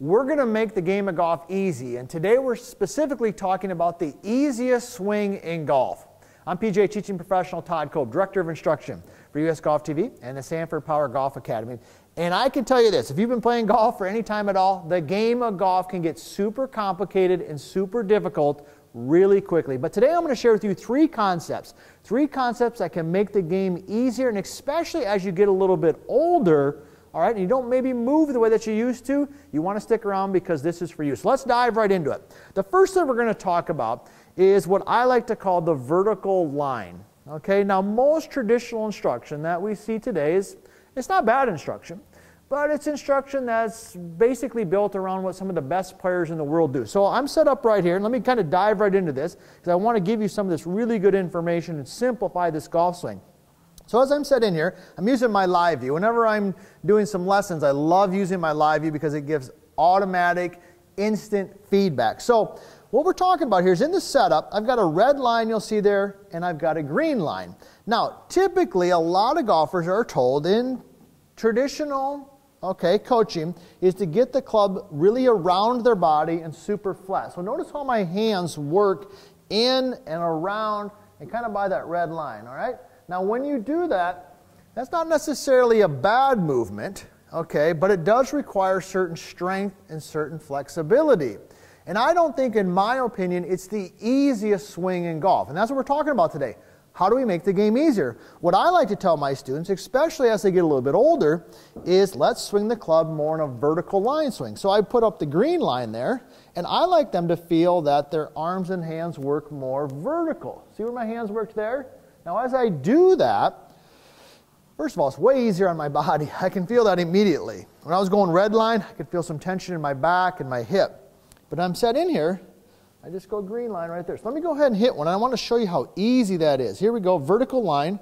we're going to make the game of golf easy. And today we're specifically talking about the easiest swing in golf. I'm PGA teaching professional Todd Kolb, Director of Instruction for US Golf TV and the Sanford Power Golf Academy. And I can tell you this, if you've been playing golf for any time at all, the game of golf can get super complicated and super difficult really quickly. But today I'm going to share with you three concepts. Three concepts that can make the game easier and especially as you get a little bit older, all right, and you don't maybe move the way that you used to, you want to stick around because this is for you. So let's dive right into it. The first thing we're going to talk about is what I like to call the vertical line. Okay, now most traditional instruction that we see today is it's not bad instruction, but it's instruction that's basically built around what some of the best players in the world do. So I'm set up right here, and let me kind of dive right into this because I want to give you some of this really good information and simplify this golf swing. So as I'm set in here, I'm using my live view. Whenever I'm doing some lessons, I love using my live view because it gives automatic, instant feedback. So what we're talking about here is in the setup, I've got a red line you'll see there, and I've got a green line. Now, typically, a lot of golfers are told in traditional okay, coaching is to get the club really around their body and super flat. So notice how my hands work in and around and kind of by that red line, all right? Now, when you do that, that's not necessarily a bad movement, okay, but it does require certain strength and certain flexibility. And I don't think, in my opinion, it's the easiest swing in golf. And that's what we're talking about today. How do we make the game easier? What I like to tell my students, especially as they get a little bit older, is let's swing the club more in a vertical line swing. So I put up the green line there, and I like them to feel that their arms and hands work more vertical. See where my hands worked there? Now, as I do that, first of all, it's way easier on my body. I can feel that immediately. When I was going red line, I could feel some tension in my back and my hip. But I'm set in here, I just go green line right there. So let me go ahead and hit one. I want to show you how easy that is. Here we go, vertical line.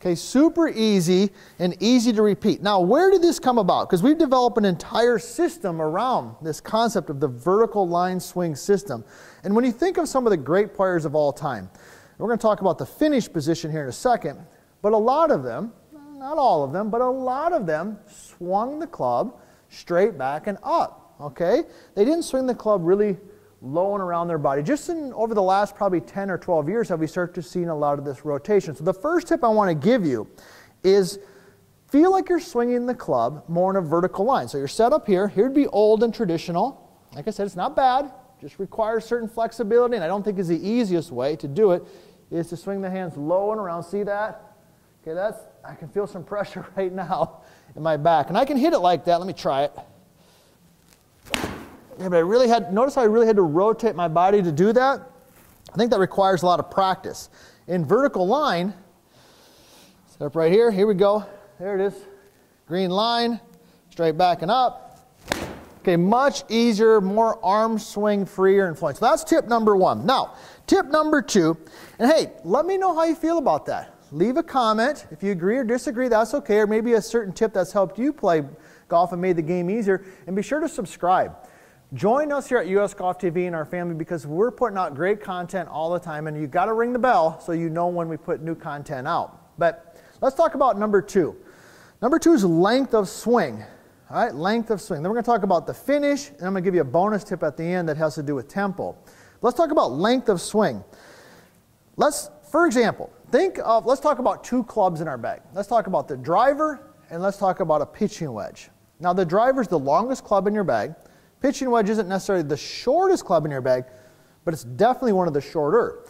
Okay, super easy and easy to repeat. Now, where did this come about? Because we've developed an entire system around this concept of the vertical line swing system. And when you think of some of the great players of all time, we're going to talk about the finish position here in a second, but a lot of them, not all of them, but a lot of them swung the club straight back and up. Okay? They didn't swing the club really low and around their body. Just in, over the last probably 10 or 12 years have we started to see a lot of this rotation. So the first tip I want to give you is feel like you're swinging the club more in a vertical line. So you're set up here. Here'd be old and traditional. Like I said, it's not bad. Just requires certain flexibility, and I don't think is the easiest way to do it is to swing the hands low and around. See that? Okay, that's I can feel some pressure right now in my back. And I can hit it like that. Let me try it. Yeah, but I really had, notice how I really had to rotate my body to do that? I think that requires a lot of practice. In vertical line, set up right here, here we go. There it is. Green line, straight back and up. Okay, much easier, more arm swing freer and flowing. So that's tip number one. Now, tip number two, and hey, let me know how you feel about that. Leave a comment. If you agree or disagree, that's okay. Or maybe a certain tip that's helped you play golf and made the game easier. And be sure to subscribe. Join us here at US Golf TV and our family because we're putting out great content all the time and you got to ring the bell so you know when we put new content out. But let's talk about number two. Number two is length of swing. All right, length of swing. Then we're going to talk about the finish and I'm going to give you a bonus tip at the end that has to do with tempo. Let's talk about length of swing. Let's, for example, think of, let's talk about two clubs in our bag. Let's talk about the driver and let's talk about a pitching wedge. Now the driver is the longest club in your bag. Pitching wedge isn't necessarily the shortest club in your bag, but it's definitely one of the shorter.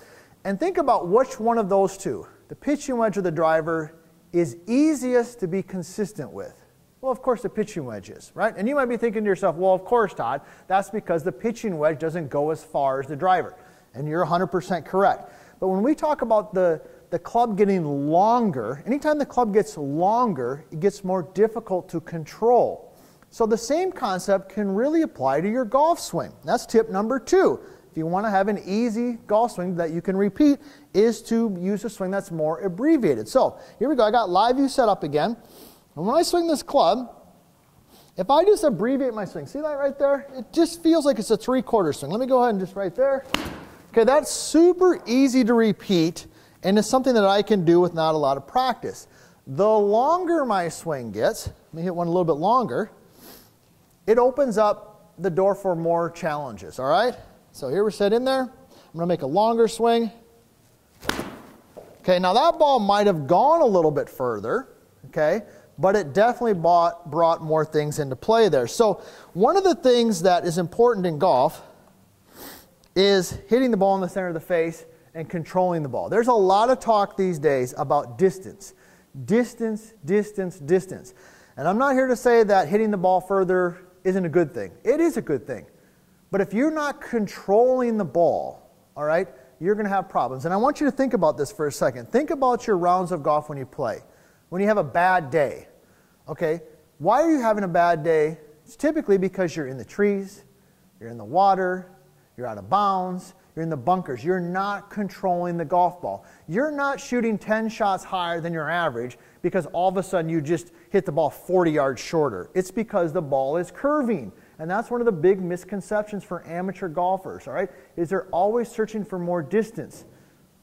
And think about which one of those two, the pitching wedge or the driver, is easiest to be consistent with. Well, of course, the pitching wedge is, right? And you might be thinking to yourself, well, of course, Todd, that's because the pitching wedge doesn't go as far as the driver. And you're 100% correct. But when we talk about the, the club getting longer, anytime the club gets longer, it gets more difficult to control. So the same concept can really apply to your golf swing. That's tip number two. If you want to have an easy golf swing that you can repeat, is to use a swing that's more abbreviated. So here we go. I got live view set up again. And when I swing this club, if I just abbreviate my swing, see that right there? It just feels like it's a three quarter swing. Let me go ahead and just right there. Okay, that's super easy to repeat, and it's something that I can do with not a lot of practice. The longer my swing gets, let me hit one a little bit longer. it opens up the door for more challenges, all right? So here we're set in there. I'm to make a longer swing. Okay, now that ball might have gone a little bit further, okay, but it definitely bought, brought more things into play there. So one of the things that is important in golf is hitting the ball in the center of the face and controlling the ball. There's a lot of talk these days about distance. Distance, distance, distance. And I'm not here to say that hitting the ball further isn't a good thing. It is a good thing. But if you're not controlling the ball, all right, you're going to have problems. And I want you to think about this for a second. Think about your rounds of golf when you play. When you have a bad day, okay? Why are you having a bad day? It's typically because you're in the trees, you're in the water, you're out of bounds, you're in the bunkers. You're not controlling the golf ball. You're not shooting 10 shots higher than your average because all of a sudden you just hit the ball 40 yards shorter. It's because the ball is curving. And that's one of the big misconceptions for amateur golfers, all right? Is they're always searching for more distance.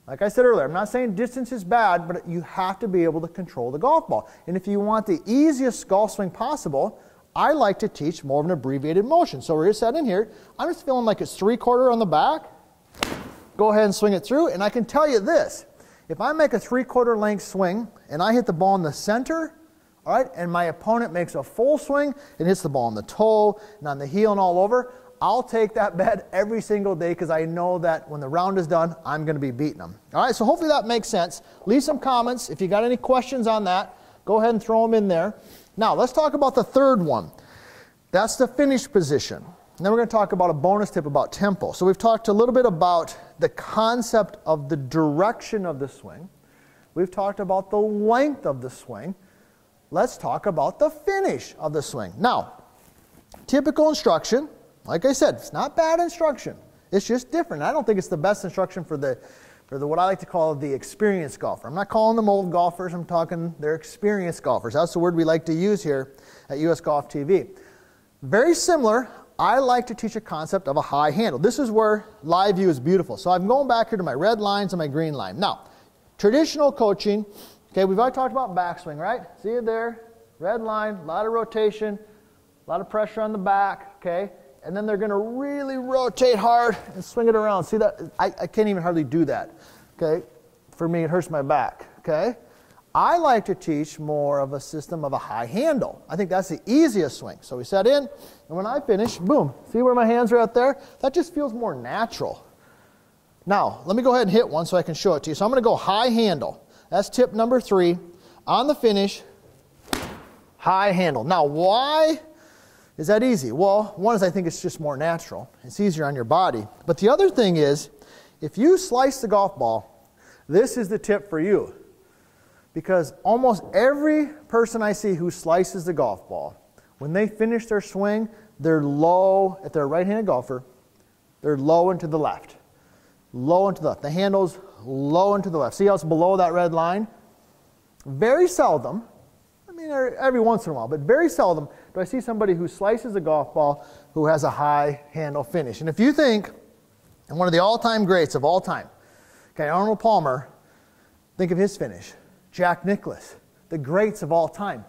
Like I said earlier, I'm not saying distance is bad, but you have to be able to control the golf ball. And if you want the easiest golf swing possible, I like to teach more of an abbreviated motion. So we're just set in here. I'm just feeling like it's three quarter on the back. Go ahead and swing it through. And I can tell you this, if I make a three quarter length swing and I hit the ball in the center, all right, and my opponent makes a full swing and hits the ball on the toe and on the heel and all over, I'll take that bet every single day because I know that when the round is done, I'm going to be beating them. All right, so hopefully that makes sense. Leave some comments. If you got any questions on that, go ahead and throw them in there. Now, let's talk about the third one. That's the finish position. And then we're going to talk about a bonus tip about tempo. So we've talked a little bit about the concept of the direction of the swing. We've talked about the length of the swing. Let's talk about the finish of the swing. Now, typical instruction, like I said, it's not bad instruction. It's just different. I don't think it's the best instruction for the for the, what I like to call the experienced golfer. I'm not calling them old golfers, I'm talking they're experienced golfers. That's the word we like to use here at US Golf TV. Very similar, I like to teach a concept of a high handle. This is where live view is beautiful. So I'm going back here to my red lines and my green line. Now, traditional coaching, okay, we've already talked about backswing, right? See it there? Red line, a lot of rotation, a lot of pressure on the back, okay? And then they're going to really rotate hard and swing it around. See that? I, I can't even hardly do that. Okay? For me, it hurts my back. Okay? I like to teach more of a system of a high handle. I think that's the easiest swing. So we set in, and when I finish, boom. See where my hands are out there? That just feels more natural. Now, let me go ahead and hit one so I can show it to you. So I'm going to go high handle. That's tip number three. On the finish, high handle. Now, why is that easy? Well, one is I think it's just more natural. It's easier on your body. But the other thing is, if you slice the golf ball, this is the tip for you. Because almost every person I see who slices the golf ball, when they finish their swing, they're low, if they're a right handed golfer, they're low and to the left. Low and to the left. The handle's low and to the left. See how it's below that red line? Very seldom, Every once in a while, but very seldom do I see somebody who slices a golf ball who has a high handle finish. And if you think, and one of the all time greats of all time, okay, Arnold Palmer, think of his finish. Jack Nicklaus, the greats of all time.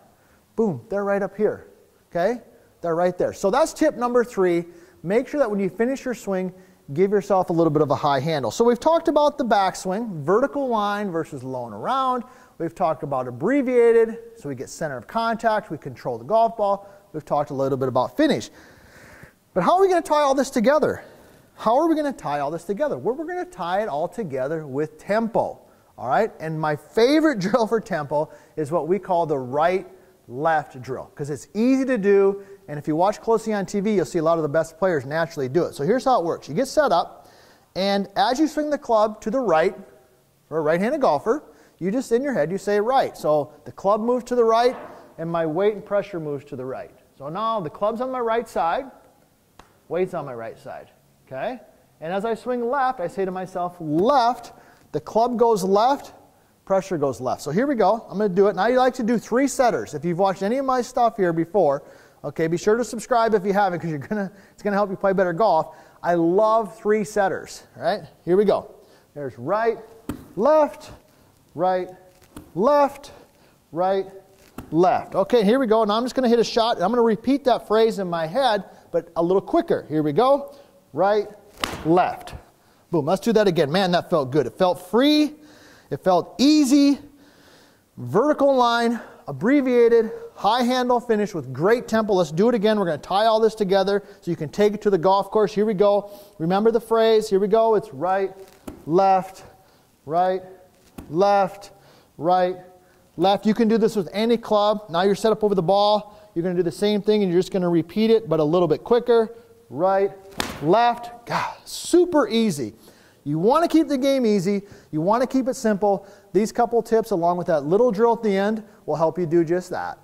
Boom, they're right up here. Okay? They're right there. So that's tip number three. Make sure that when you finish your swing, give yourself a little bit of a high handle. So we've talked about the backswing, vertical line versus low and around. We've talked about abbreviated, so we get center of contact, we control the golf ball. We've talked a little bit about finish. But how are we going to tie all this together? How are we going to tie all this together? Well, we're going to tie it all together with tempo. All right? And my favorite drill for tempo is what we call the right left drill because it's easy to do. And if you watch closely on TV, you'll see a lot of the best players naturally do it. So here's how it works you get set up, and as you swing the club to the right, for a right handed golfer, you just in your head, you say right. So the club moves to the right, and my weight and pressure moves to the right. So now the club's on my right side, weight's on my right side. Okay? And as I swing left, I say to myself, left, the club goes left, pressure goes left. So here we go. I'm going to do it. Now you like to do three setters. If you've watched any of my stuff here before, okay, be sure to subscribe if you haven't because you're gonna it's gonna help you play better golf. I love three setters. Right? Here we go. There's right, left, right, left, right, left. Okay, here we go. Now I'm just going to hit a shot, and I'm going to repeat that phrase in my head, but a little quicker. Here we go. Right, left. Boom. Let's do that again. Man, that felt good. It felt free. It felt easy. Vertical line, abbreviated, high handle finish with great tempo. Let's do it again. We're going to tie all this together so you can take it to the golf course. Here we go. Remember the phrase. Here we go. It's right, left, right, left, right, left. You can do this with any club. Now you're set up over the ball. You're going to do the same thing and you're just going to repeat it, but a little bit quicker. Right, left. God, super easy. You want to keep the game easy. You want to keep it simple. These couple tips, along with that little drill at the end, will help you do just that.